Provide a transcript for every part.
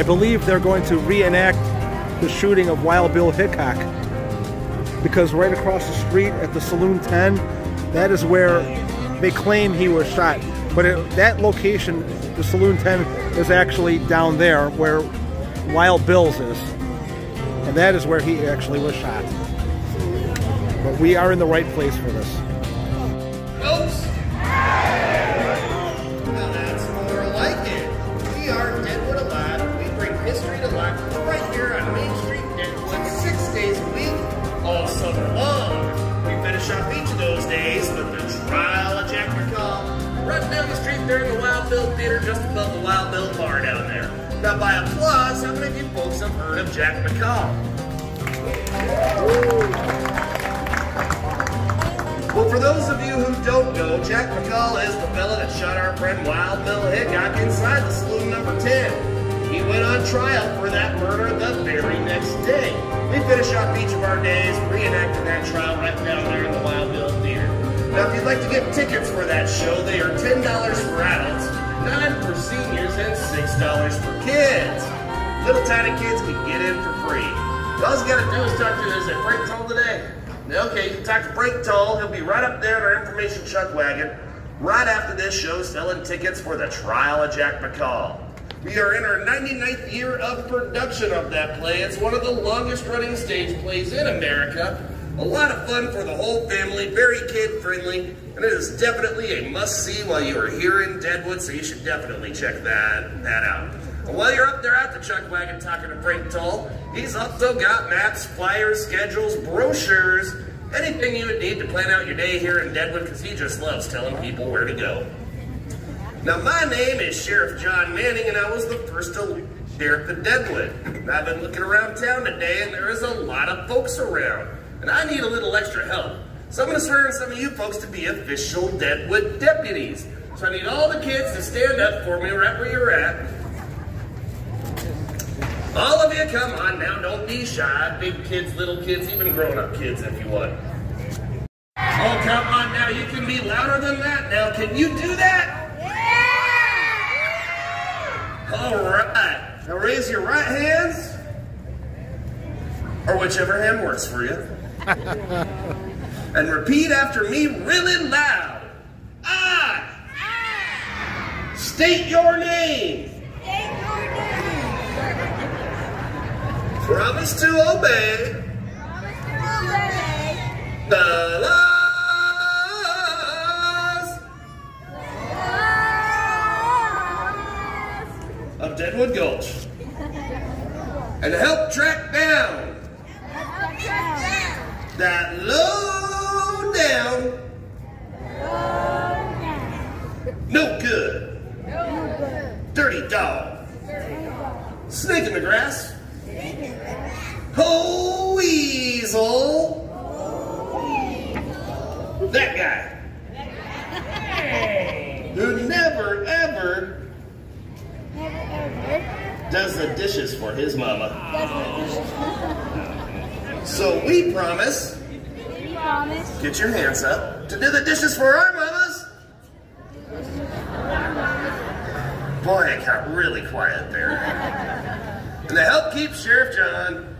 I believe they're going to reenact the shooting of Wild Bill Hickok because right across the street at the Saloon 10, that is where they claim he was shot. But it, that location, the Saloon 10, is actually down there where Wild Bill's is. And that is where he actually was shot. But we are in the right place for this. Days with the trial of Jack McCall, right down the street in the Wild Bill Theater, just above the Wild Bill Bar down there. Now, by applause, how many of you folks have heard of Jack McCall? Well, for those of you who don't know, Jack McCall is the fella that shot our friend Wild Bill Hickok inside the saloon number 10. He went on trial for that murder the very next day. We finish off each of our days reenacting that trial right down there in the Wild. Now, if you'd like to get tickets for that show, they are $10 for adults, 9 for seniors, and $6 for kids. Little tiny kids can get in for free. All you gotta do is talk to us at Frank Toll today. Okay, you can talk to Frank Toll. He'll be right up there in our information chuck wagon right after this show selling tickets for the trial of Jack McCall. We are in our 99th year of production of that play. It's one of the longest running stage plays in America. A lot of fun for the whole family, very kid friendly, and it is definitely a must see while you are here in Deadwood, so you should definitely check that, that out. And while you're up there at the Chuck Wagon talking to Frank Toll, he's also got maps, flyers, schedules, brochures, anything you would need to plan out your day here in Deadwood because he just loves telling people where to go. Now, my name is Sheriff John Manning, and I was the first to sheriff in Deadwood. I've been looking around town today, and there is a lot of folks around. And I need a little extra help. So I'm going to swear in some of you folks to be official Deadwood deputies. So I need all the kids to stand up for me right where you're at. All of you, come on now, don't be shy. Big kids, little kids, even grown-up kids if you want. Oh, come on now, you can be louder than that now. Can you do that? Yeah! All right. Now raise your right hands, or whichever hand works for you. and repeat after me really loud. I state your name. State your name. Promise to obey the laws of Deadwood Gulch dirty dog, snake in the grass, ho weasel, that guy. Who never ever does the dishes for his mama. So we promise, get your hands up, to do the dishes for our mamas. Boy, it got really quiet there. And to help keep Sheriff John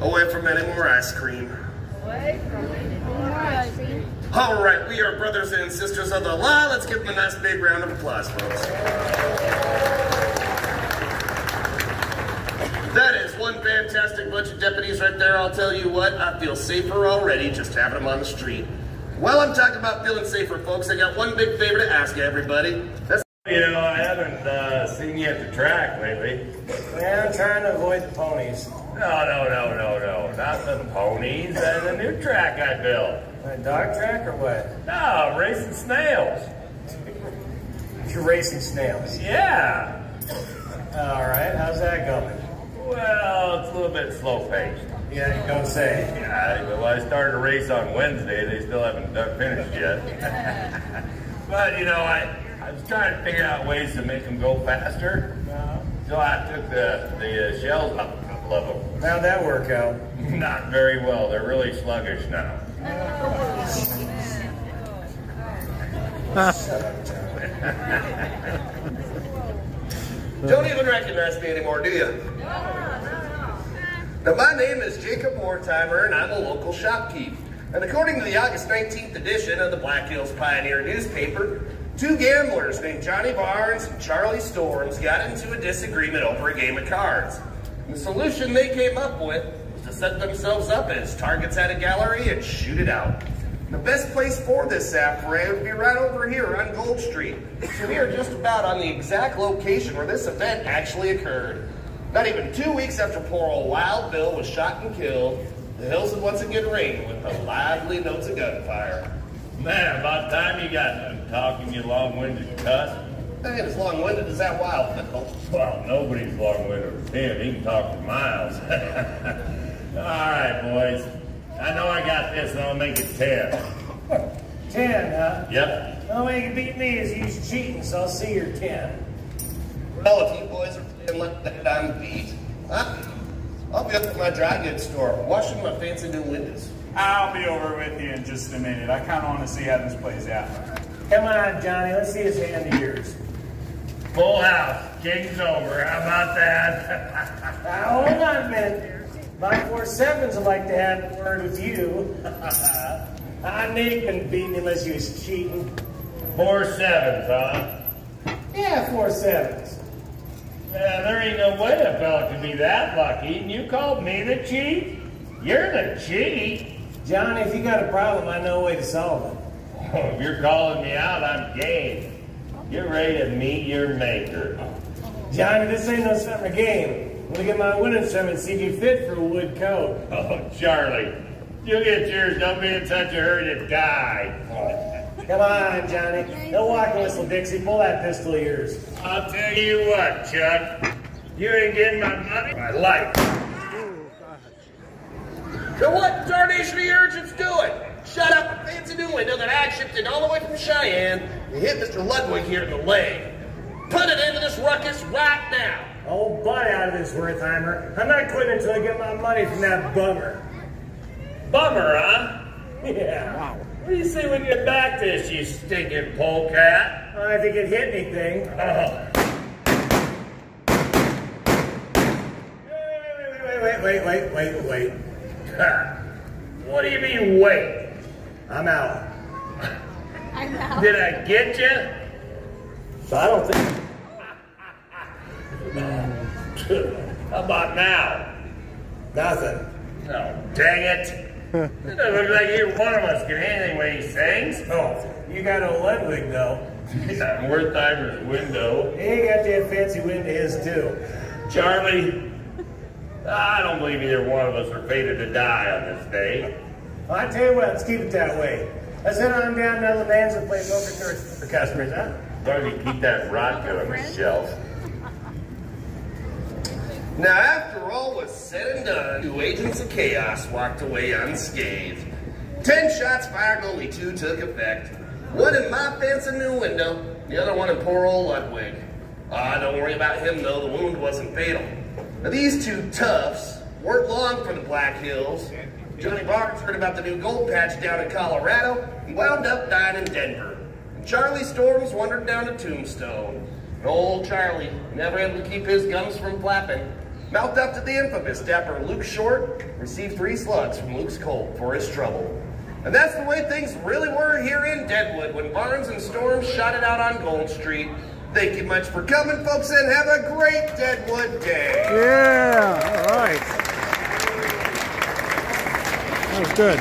away from any more ice cream. away from any more ice cream. All right, we are brothers and sisters of the law. Let's give them a nice big round of applause, folks. That is one fantastic bunch of deputies right there. I'll tell you what, I feel safer already just having them on the street. While I'm talking about feeling safer, folks, I got one big favor to ask everybody. That's You know, I haven't uh, seen you at the track lately. Yeah, I'm trying to avoid the ponies. No, no, no, no, no. Not the ponies. Uh, the new track I built. A dog track or what? No, racing snails. You're racing snails. Yeah. All right, how's that going? Well, it's a little bit slow paced. Yeah, you don't say. Yeah, well, I started a race on Wednesday. They still haven't done finished yet. but, you know, I, I was trying to figure out ways to make them go faster. So I took the, the uh, shells off a couple of them. How'd that work out? Not very well. They're really sluggish now. Don't even recognize me anymore, do you? No, no, no, no, no. Now, my name is Jacob Wertheimer, and I'm a local shopkeep. And according to the August 19th edition of the Black Hills Pioneer newspaper, two gamblers named Johnny Barnes and Charlie Storms got into a disagreement over a game of cards. And the solution they came up with was to set themselves up as targets at a gallery and shoot it out. The best place for this affray would be right over here on Gold Street. So we are just about on the exact location where this event actually occurred. Not even two weeks after poor old Wild Bill was shot and killed, the hills had once again rang with the lively notes of gunfire. Man, about time you got done talking, you long-winded cuss. Man, as long-winded as that Wild Bill. Well, nobody's long-winded as him. He can talk for miles. All right, boys. I know I got this, and I'll make it ten. Ten, huh? Yep. The only way you can beat me is use cheating, so I'll see your ten. Well, if you boys are playing like that, I'm beat. Huh? I'll be up at my dry goods store, washing my fancy new windows. I'll be over with you in just a minute. I kind of want to see how this plays out. Come on, Johnny, let's see his hand of yours. Full house. King's over. How about that? Now, hold on a minute. My four sevens would like to have a word with you. I knew you couldn't beat me unless you was cheating. Four sevens, huh? Yeah, four sevens. Yeah, there ain't no way a fella could be that lucky. And you called me the cheat? You're the cheat. Johnny, if you got a problem, I know a way to solve it. Oh, if you're calling me out, I'm game. You're ready to meet your maker. Johnny, this ain't no summer game. I'm gonna get my winning seven and see if you fit for a wood coat. Oh, Charlie, you get yours. Don't be in such a hurry to die. Come on, Johnny. No walking whistle, Dixie. Pull that pistol of yours. I'll tell you what, Chuck. You ain't getting my money. My life. So what darnation are you urgents doing? Shut up a fancy new window that I shipped in all the way from Cheyenne and hit Mr. Ludwig here in the leg. Put it into this ruckus right now. Oh, butt out of this, Wertheimer. I'm not quitting until I get my money from that bummer. Bummer, huh? Yeah. Wow. What do you say we get back this, you stinking polecat? Well, if he could hit anything. Oh, Wait, wait, wait, wait, wait, wait, wait. ha. what do you mean, wait? I'm out. I know. Did I get you? So I don't think. How about now? Nothing. Oh, dang it. It doesn't look like either one of us can anything when he sings. Oh, you got a Ludwig though. Yeah, Wertheimer's window. He got that fancy wind to his too. Charlie, I don't believe either one of us are fated to die on this day. Well, I tell you what, let's keep it that way. Let's head on down to the man's and play poker for, for customers, huh? Sorry to keep that rocket on the shelf. Now, after all was said and done, two agents of chaos walked away unscathed. Ten shots fired, only two took effect. One in my fancy new window, the other one in poor old Ludwig. Ah, don't worry about him though, the wound wasn't fatal. Now, these two toughs weren't long for the Black Hills. Johnny Barnes heard about the new gold patch down in Colorado and wound up dying in Denver. Charlie Storms wandered down to Tombstone. And old Charlie, never able to keep his gums from flapping, mouthed up to the infamous dapper Luke Short, received three slugs from Luke's Colt for his trouble. And that's the way things really were here in Deadwood when Barnes and Storms shot it out on Gold Street. Thank you much for coming, folks, and have a great Deadwood day. Yeah, all right. That was good.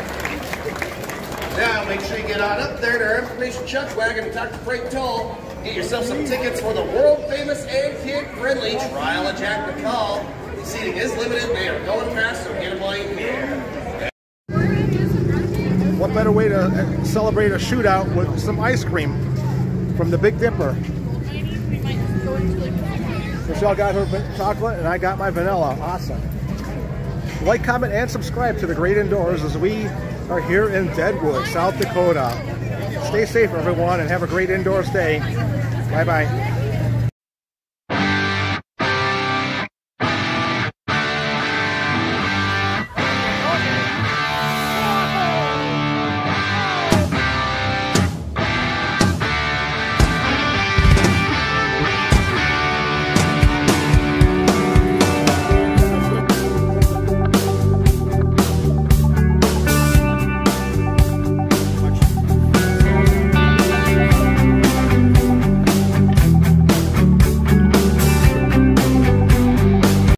Now, make sure you get on up there to our information chuck wagon and talk to Frank Toll. Get yourself some tickets for the world famous and kid friendly Trial of Jack McCall. The seating is limited, they are going fast, so get them while you can. What better way to celebrate a shootout with some ice cream from the Big Dipper? Michelle got her chocolate and I got my vanilla. Awesome. Like, comment, and subscribe to The Great Indoors as we are here in Deadwood, South Dakota. Stay safe, everyone, and have a great indoors day. 拜拜。